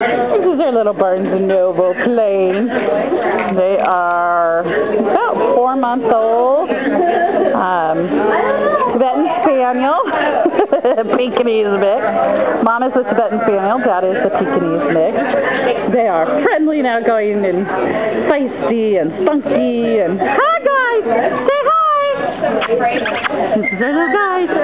This is our little Barnes & Noble plane. They are about four months old. Um, Tibetan Spaniel. Pekingese mix. Mom is a Tibetan Spaniel. Dad is a Pekingese mix. They are friendly now, going and feisty and funky. and... Hi guys! Say hi! This is our little guys.